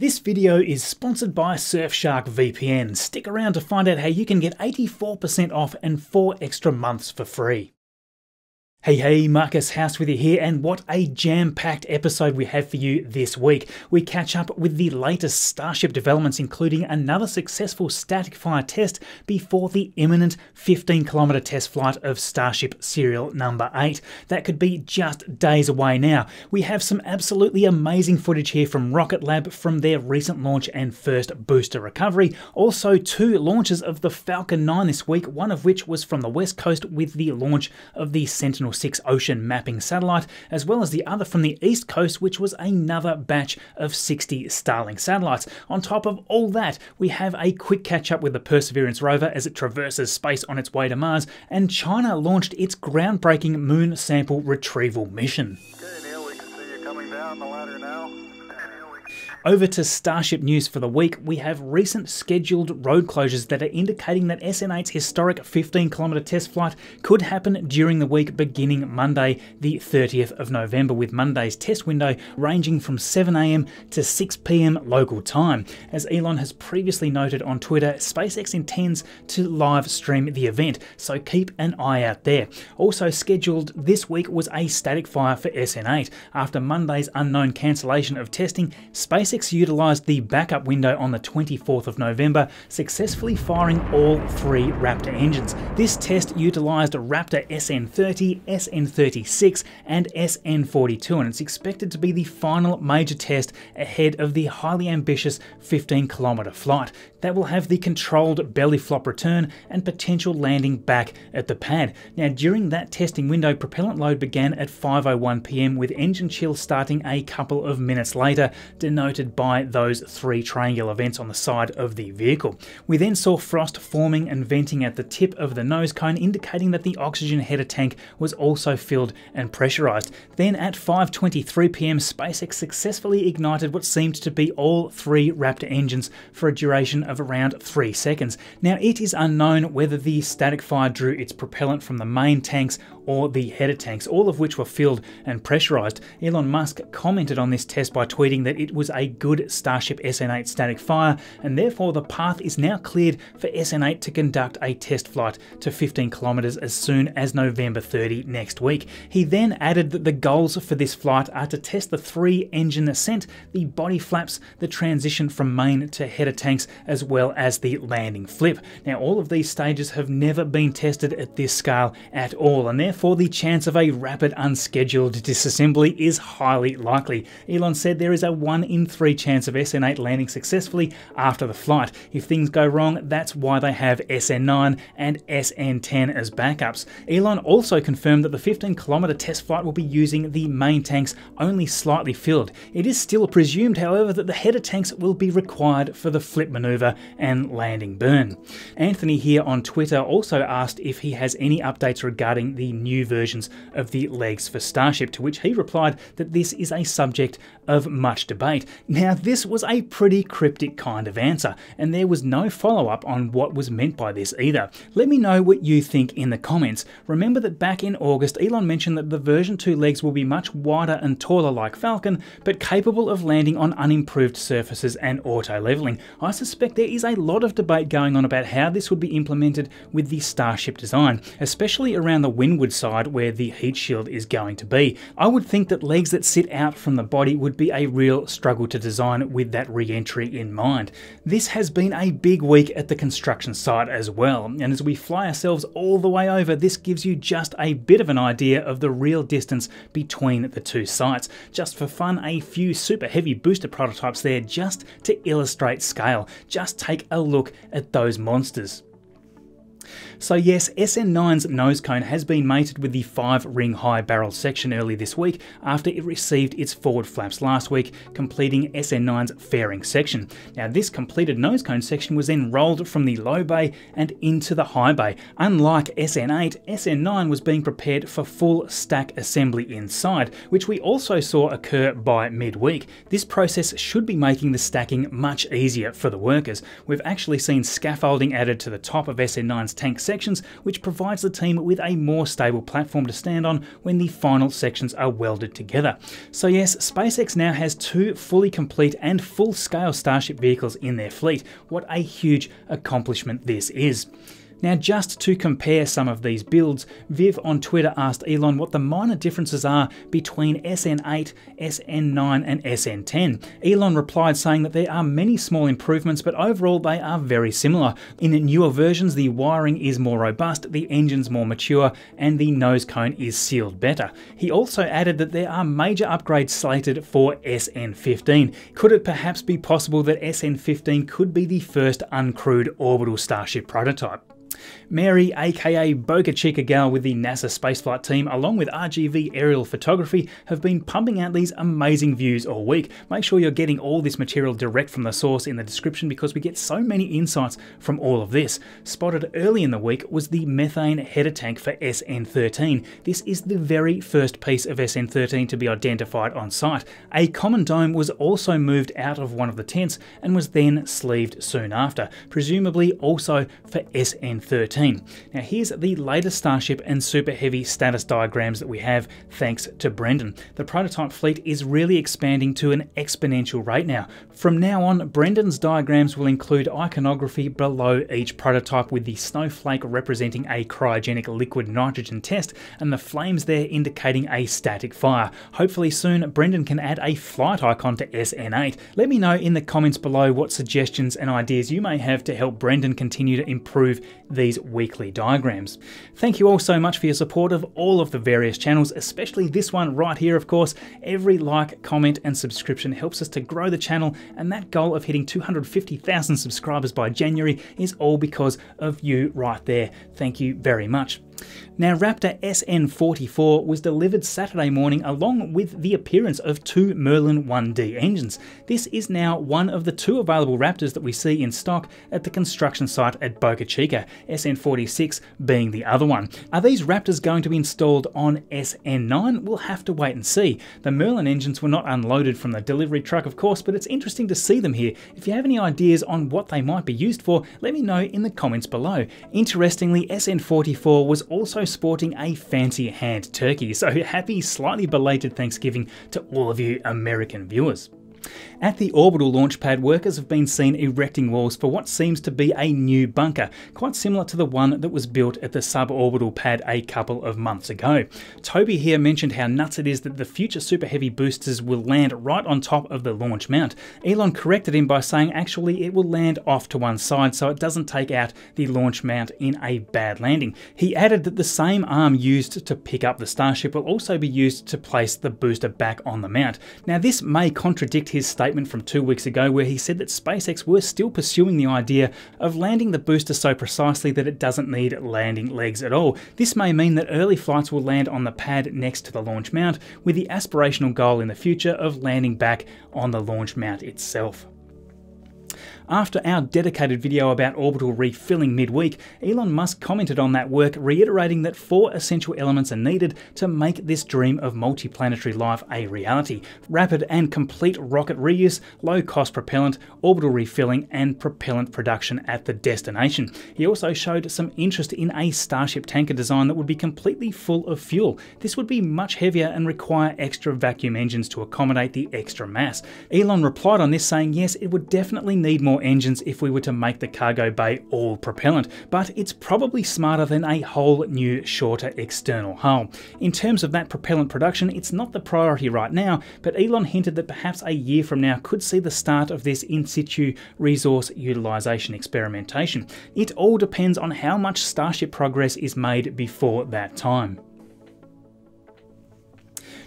This video is sponsored by Surfshark VPN. Stick around to find out how you can get 84% off and 4 extra months for free. Hey, hey, Marcus House with you here, and what a jam packed episode we have for you this week. We catch up with the latest Starship developments, including another successful static fire test before the imminent 15 kilometre test flight of Starship serial number 8. That could be just days away now. We have some absolutely amazing footage here from Rocket Lab from their recent launch and first booster recovery. Also, two launches of the Falcon 9 this week, one of which was from the West Coast with the launch of the Sentinel 6 ocean mapping satellite, as well as the other from the east coast, which was another batch of 60 Starlink satellites. On top of all that, we have a quick catch up with the Perseverance rover as it traverses space on its way to Mars, and China launched its groundbreaking moon sample retrieval mission. Okay, Neil, Over to Starship news for the week, we have recent scheduled road closures that are indicating that SN8's historic 15 kilometre test flight could happen during the week beginning Monday, the 30th of November, with Monday's test window ranging from 7am to 6pm local time. As Elon has previously noted on Twitter, SpaceX intends to live stream the event, so keep an eye out there. Also scheduled this week was a static fire for SN8. After Monday's unknown cancellation of testing, Space SpaceX utilised the backup window on the 24th of November, successfully firing all three Raptor engines. This test utilised Raptor SN30, SN36, and SN42, and it's expected to be the final major test ahead of the highly ambitious 15 kilometre flight that will have the controlled belly flop return and potential landing back at the pad. Now, during that testing window, propellant load began at 5:01 p.m. with engine chill starting a couple of minutes later, denoted by those three triangular vents on the side of the vehicle. We then saw frost forming and venting at the tip of the nose cone, indicating that the oxygen header tank was also filled and pressurized. Then at 5:23 p.m., SpaceX successfully ignited what seemed to be all three Raptor engines for a duration of around 3 seconds. Now, it is unknown whether the static fire drew its propellant from the main tanks or the header tanks, all of which were filled and pressurized. Elon Musk commented on this test by tweeting that it was a good Starship SN8 static fire, and therefore the path is now cleared for SN8 to conduct a test flight to 15 kilometers as soon as November 30 next week. He then added that the goals for this flight are to test the three engine ascent, the body flaps, the transition from main to header tanks, as well as the landing flip. Now, all of these stages have never been tested at this scale at all, and therefore the chance of a rapid unscheduled disassembly is highly likely. Elon said there is a 1 in 3 chance of SN8 landing successfully after the flight. If things go wrong, that's why they have SN9 and SN10 as backups. Elon also confirmed that the 15 kilometer test flight will be using the main tanks only slightly filled. It is still presumed, however, that the header tanks will be required for the flip maneuver and landing burn. Anthony here on Twitter also asked if he has any updates regarding the new versions of the legs for Starship, to which he replied that this is a subject of much debate. Now, this was a pretty cryptic kind of answer, and there was no follow up on what was meant by this either. Let me know what you think in the comments. Remember that back in August, Elon mentioned that the version 2 legs will be much wider and taller like Falcon, but capable of landing on unimproved surfaces and auto leveling. I suspect there is a lot of debate going on about how this would be implemented with the Starship design, especially around the windward side where the heat shield is going to be. I would think that legs that sit out from the body would be a real struggle to design with that re-entry in mind. This has been a big week at the construction site as well, and as we fly ourselves all the way over, this gives you just a bit of an idea of the real distance between the two sites. Just for fun, a few super heavy booster prototypes there just to illustrate scale. Just take a look at those monsters. So yes, SN9's nose cone has been mated with the 5 ring high barrel section early this week after it received its forward flaps last week, completing SN9's fairing section. Now this completed nose cone section was then rolled from the low bay and into the high bay. Unlike SN8, SN9 was being prepared for full stack assembly inside, which we also saw occur by midweek. This process should be making the stacking much easier for the workers. We've actually seen scaffolding added to the top of SN9's tank sections, which provides the team with a more stable platform to stand on when the final sections are welded together. So, yes, SpaceX now has two fully complete and full scale Starship vehicles in their fleet. What a huge accomplishment this is. Now, just to compare some of these builds, Viv on Twitter asked Elon what the minor differences are between SN8, SN9, and SN10. Elon replied saying that there are many small improvements, but overall they are very similar. In the newer versions, the wiring is more robust, the engine's more mature, and the nose cone is sealed better. He also added that there are major upgrades slated for SN15. Could it perhaps be possible that SN15 could be the first uncrewed orbital Starship prototype? Mary, aka Boca Chica Gal with the NASA spaceflight team, along with RGV Aerial Photography, have been pumping out these amazing views all week. Make sure you're getting all this material direct from the source in the description because we get so many insights from all of this. Spotted early in the week was the methane header tank for SN13. This is the very first piece of SN13 to be identified on site. A common dome was also moved out of one of the tents and was then sleeved soon after, presumably also for SN13. 13. Now here's the latest Starship and Super Heavy status diagrams that we have thanks to Brendan. The prototype fleet is really expanding to an exponential rate now. From now on, Brendan's diagrams will include iconography below each prototype with the snowflake representing a cryogenic liquid nitrogen test and the flames there indicating a static fire. Hopefully soon Brendan can add a flight icon to SN8. Let me know in the comments below what suggestions and ideas you may have to help Brendan continue to improve these weekly diagrams. Thank you all so much for your support of all of the various channels, especially this one right here, of course. Every like, comment, and subscription helps us to grow the channel, and that goal of hitting 250,000 subscribers by January is all because of you right there. Thank you very much. Now, Raptor SN44 was delivered Saturday morning along with the appearance of two Merlin 1D engines. This is now one of the two available Raptors that we see in stock at the construction site at Boca Chica, SN46 being the other one. Are these Raptors going to be installed on SN9? We'll have to wait and see. The Merlin engines were not unloaded from the delivery truck, of course, but it's interesting to see them here. If you have any ideas on what they might be used for, let me know in the comments below. Interestingly, SN44 was also sporting a fancy hand turkey, so happy slightly belated Thanksgiving to all of you American viewers. At the orbital launch pad, workers have been seen erecting walls for what seems to be a new bunker, quite similar to the one that was built at the suborbital pad a couple of months ago. Toby here mentioned how nuts it is that the future Super Heavy boosters will land right on top of the launch mount. Elon corrected him by saying actually it will land off to one side so it doesn't take out the launch mount in a bad landing. He added that the same arm used to pick up the Starship will also be used to place the booster back on the mount. Now this may contradict his statement from two weeks ago where he said that SpaceX were still pursuing the idea of landing the booster so precisely that it doesn't need landing legs at all. This may mean that early flights will land on the pad next to the launch mount, with the aspirational goal in the future of landing back on the launch mount itself. After our dedicated video about orbital refilling midweek, Elon Musk commented on that work, reiterating that four essential elements are needed to make this dream of multiplanetary life a reality rapid and complete rocket reuse, low cost propellant, orbital refilling, and propellant production at the destination. He also showed some interest in a Starship tanker design that would be completely full of fuel. This would be much heavier and require extra vacuum engines to accommodate the extra mass. Elon replied on this saying, yes, it would definitely need more engines if we were to make the cargo bay all propellant, but it's probably smarter than a whole new, shorter external hull. In terms of that propellant production, it's not the priority right now, but Elon hinted that perhaps a year from now could see the start of this in situ resource utilization experimentation. It all depends on how much Starship progress is made before that time.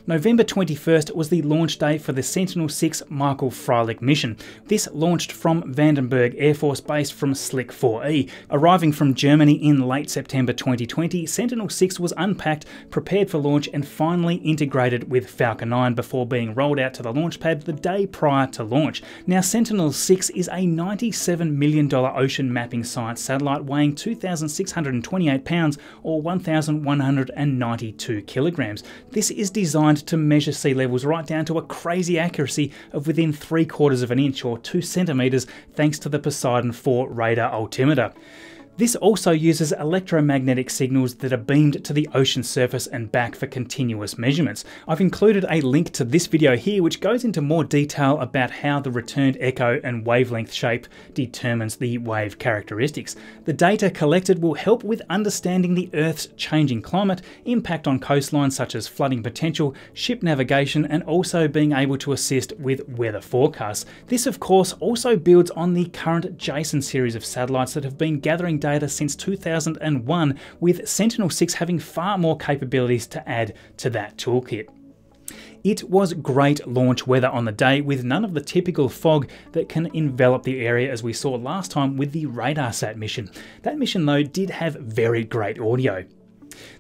November 21st was the launch day for the Sentinel-6 Michael Freilich mission. This launched from Vandenberg Air Force Base from Slick 4E. Arriving from Germany in late September 2020, Sentinel-6 was unpacked, prepared for launch, and finally integrated with Falcon 9 before being rolled out to the launch pad the day prior to launch. Now, Sentinel-6 is a $97 million ocean mapping science satellite weighing 2,628 pounds or 1,192 kilograms. This is designed designed to measure sea levels right down to a crazy accuracy of within 3 quarters of an inch or 2 centimetres thanks to the Poseidon 4 radar altimeter. This also uses electromagnetic signals that are beamed to the ocean surface and back for continuous measurements. I've included a link to this video here which goes into more detail about how the returned echo and wavelength shape determines the wave characteristics. The data collected will help with understanding the Earth's changing climate, impact on coastlines such as flooding potential, ship navigation and also being able to assist with weather forecasts. This of course also builds on the current JASON series of satellites that have been gathering data since 2001, with Sentinel-6 having far more capabilities to add to that toolkit. It was great launch weather on the day with none of the typical fog that can envelop the area as we saw last time with the RadarSat mission. That mission though did have very great audio.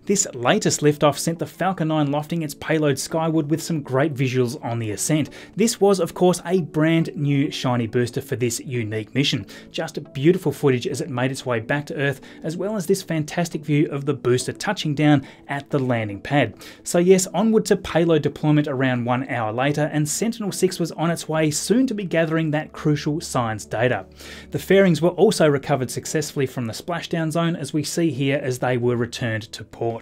This latest liftoff sent the Falcon 9 lofting its payload skyward with some great visuals on the ascent. This was, of course, a brand new shiny booster for this unique mission. Just beautiful footage as it made its way back to Earth, as well as this fantastic view of the booster touching down at the landing pad. So, yes, onward to payload deployment around one hour later, and Sentinel 6 was on its way soon to be gathering that crucial science data. The fairings were also recovered successfully from the splashdown zone, as we see here as they were returned to port.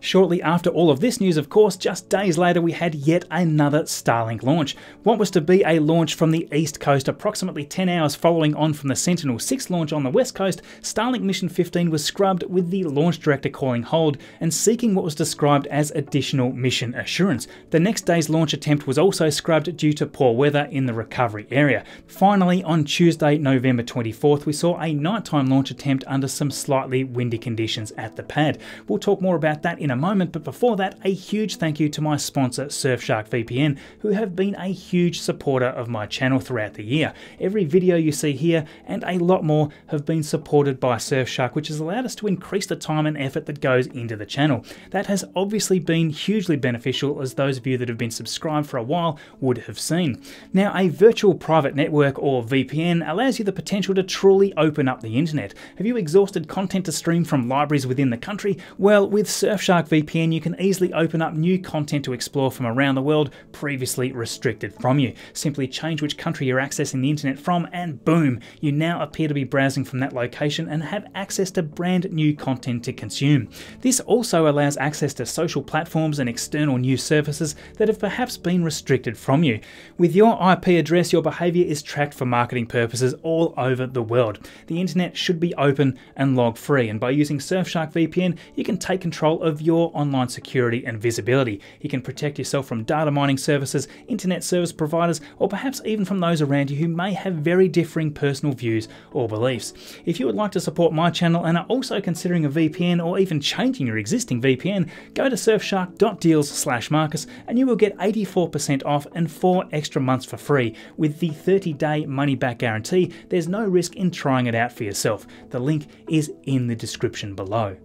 Shortly after all of this news, of course, just days later, we had yet another Starlink launch. What was to be a launch from the East Coast approximately 10 hours following on from the Sentinel 6 launch on the West Coast, Starlink Mission 15 was scrubbed with the launch director calling hold and seeking what was described as additional mission assurance. The next day's launch attempt was also scrubbed due to poor weather in the recovery area. Finally, on Tuesday, November 24th, we saw a nighttime launch attempt under some slightly windy conditions at the pad. We'll talk more about that in in a moment, but before that, a huge thank you to my sponsor, Surfshark VPN, who have been a huge supporter of my channel throughout the year. Every video you see here and a lot more have been supported by Surfshark, which has allowed us to increase the time and effort that goes into the channel. That has obviously been hugely beneficial, as those of you that have been subscribed for a while would have seen. Now, a virtual private network or VPN allows you the potential to truly open up the internet. Have you exhausted content to stream from libraries within the country? Well, with Surfshark VPN, you can easily open up new content to explore from around the world previously restricted from you. Simply change which country you're accessing the internet from, and boom, you now appear to be browsing from that location and have access to brand new content to consume. This also allows access to social platforms and external news services that have perhaps been restricted from you. With your IP address, your behavior is tracked for marketing purposes all over the world. The internet should be open and log free, and by using Surfshark VPN, you can take control of your online security and visibility. You can protect yourself from data mining services, internet service providers, or perhaps even from those around you who may have very differing personal views or beliefs. If you would like to support my channel and are also considering a VPN or even changing your existing VPN, go to surfshark.deals slash Marcus and you will get 84% off and 4 extra months for free. With the 30 day money back guarantee, there's no risk in trying it out for yourself. The link is in the description below.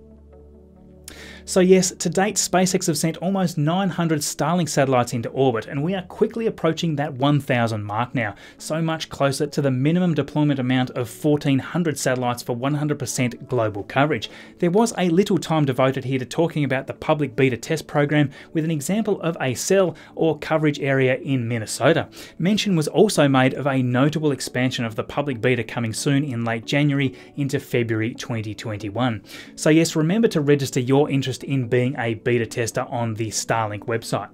So yes, to date SpaceX have sent almost 900 Starlink satellites into orbit and we are quickly approaching that 1000 mark now, so much closer to the minimum deployment amount of 1400 satellites for 100% global coverage. There was a little time devoted here to talking about the public beta test program with an example of a cell or coverage area in Minnesota. Mention was also made of a notable expansion of the public beta coming soon in late January into February 2021. So yes, remember to register your interest interest in being a beta tester on the Starlink website.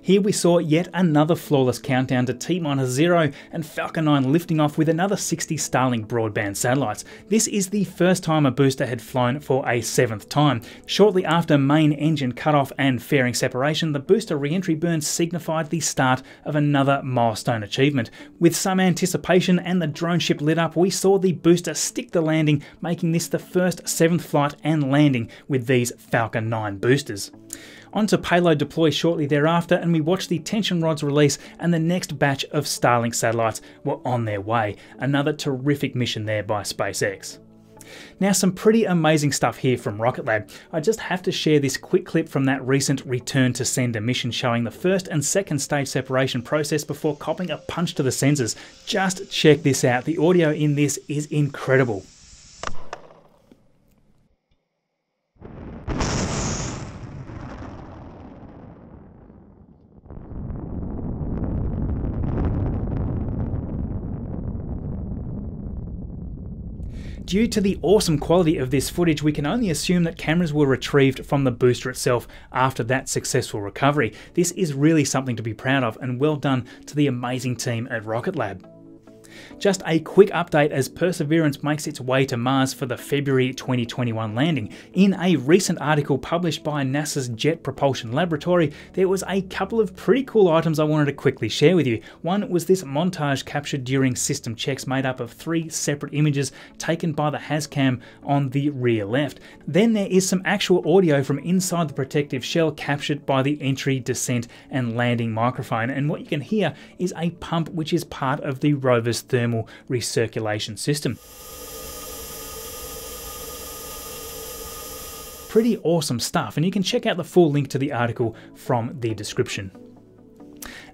Here we saw yet another flawless countdown to T-minus 0 and Falcon 9 lifting off with another 60 Starlink broadband satellites. This is the first time a booster had flown for a seventh time. Shortly after main engine cutoff and fairing separation, the booster re-entry burn signified the start of another milestone achievement. With some anticipation and the drone ship lit up, we saw the booster stick the landing, making this the first seventh flight and landing with these Falcon 9 boosters. Onto payload deploy shortly thereafter, and we watched the tension rods release, and the next batch of Starlink satellites were on their way. Another terrific mission there by SpaceX. Now, some pretty amazing stuff here from Rocket Lab. I just have to share this quick clip from that recent return to sender mission showing the first and second stage separation process before copping a punch to the sensors. Just check this out. The audio in this is incredible. Due to the awesome quality of this footage, we can only assume that cameras were retrieved from the booster itself after that successful recovery. This is really something to be proud of and well done to the amazing team at Rocket Lab. Just a quick update as Perseverance makes its way to Mars for the February 2021 landing. In a recent article published by NASA's Jet Propulsion Laboratory, there was a couple of pretty cool items I wanted to quickly share with you. One was this montage captured during system checks made up of three separate images taken by the HazCam on the rear left. Then there is some actual audio from inside the protective shell captured by the entry, descent, and landing microphone. And what you can hear is a pump which is part of the rover's thermal recirculation system. Pretty awesome stuff, and you can check out the full link to the article from the description.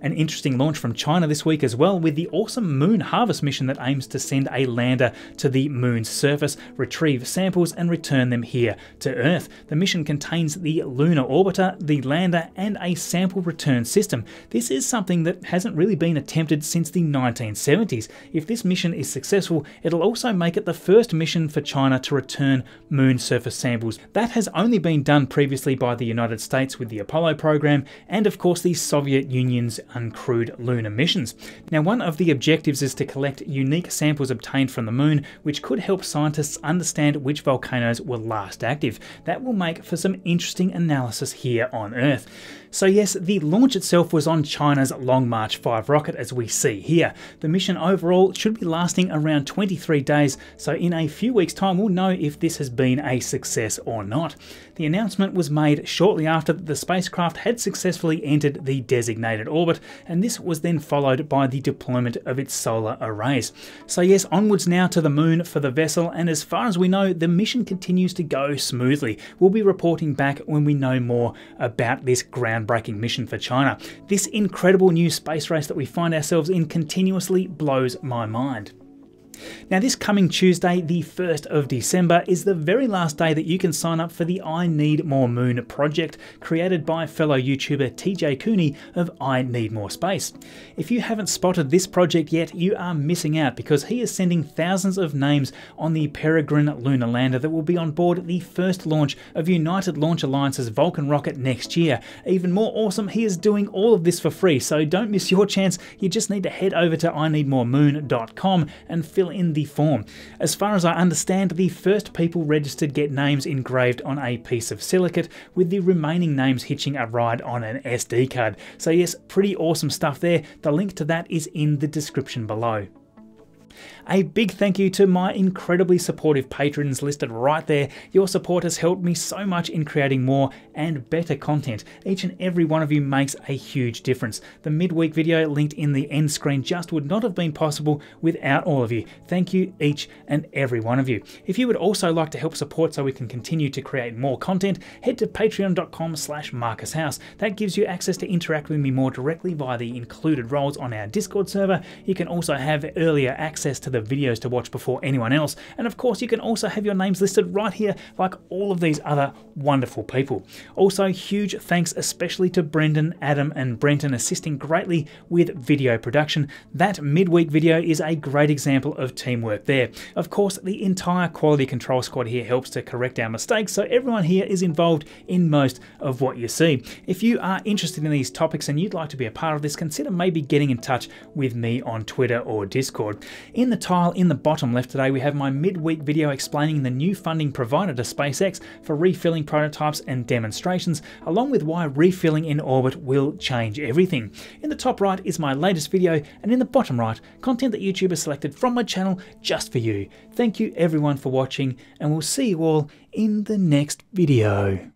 An interesting launch from China this week as well, with the awesome Moon Harvest mission that aims to send a lander to the Moon's surface, retrieve samples, and return them here to Earth. The mission contains the lunar orbiter, the lander, and a sample return system. This is something that hasn't really been attempted since the 1970s. If this mission is successful, it'll also make it the first mission for China to return Moon surface samples. That has only been done previously by the United States with the Apollo program, and of course the Soviet Union's uncrewed lunar missions. Now, one of the objectives is to collect unique samples obtained from the moon, which could help scientists understand which volcanoes were last active. That will make for some interesting analysis here on Earth. So yes, the launch itself was on China's Long March 5 rocket as we see here. The mission overall should be lasting around 23 days, so in a few weeks time we'll know if this has been a success or not. The announcement was made shortly after the spacecraft had successfully entered the designated orbit, and this was then followed by the deployment of its solar arrays. So yes, onwards now to the moon for the vessel, and as far as we know, the mission continues to go smoothly. We'll be reporting back when we know more about this groundbreaking mission for China. This incredible new space race that we find ourselves in continuously blows my mind. Now, this coming Tuesday, the 1st of December, is the very last day that you can sign up for the I Need More Moon project created by fellow YouTuber TJ Cooney of I Need More Space. If you haven't spotted this project yet, you are missing out because he is sending thousands of names on the Peregrine lunar lander that will be on board the first launch of United Launch Alliance's Vulcan rocket next year. Even more awesome, he is doing all of this for free, so don't miss your chance. You just need to head over to ineedmoremoon.com and fill in the form. As far as I understand, the first people registered get names engraved on a piece of silicate, with the remaining names hitching a ride on an SD card. So, yes, pretty awesome stuff there. The link to that is in the description below. A big thank you to my incredibly supportive patrons listed right there. Your support has helped me so much in creating more and better content. Each and every one of you makes a huge difference. The midweek video linked in the end screen just would not have been possible without all of you. Thank you, each and every one of you. If you would also like to help support so we can continue to create more content, head to patreon.com slash marcushouse. That gives you access to interact with me more directly via the included roles on our Discord server. You can also have earlier access to the videos to watch before anyone else. And of course, you can also have your names listed right here, like all of these other wonderful people. Also, huge thanks especially to Brendan, Adam, and Brenton assisting greatly with video production. That midweek video is a great example of teamwork there. Of course, the entire quality control squad here helps to correct our mistakes, so everyone here is involved in most of what you see. If you are interested in these topics and you'd like to be a part of this, consider maybe getting in touch with me on Twitter or Discord. In the tile in the bottom left today, we have my midweek video explaining the new funding provided to SpaceX for refilling prototypes and demonstrations, along with why refilling in orbit will change everything. In the top right is my latest video, and in the bottom right, content that YouTube has selected from my channel just for you. Thank you everyone for watching, and we'll see you all in the next video.